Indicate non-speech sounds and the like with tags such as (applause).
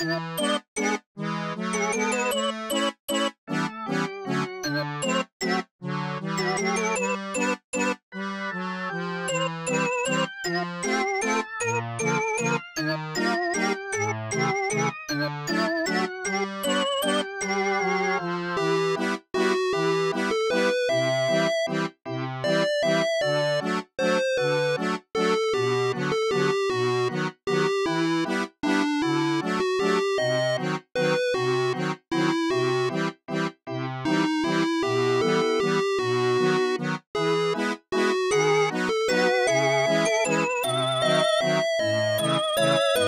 Música (laughs)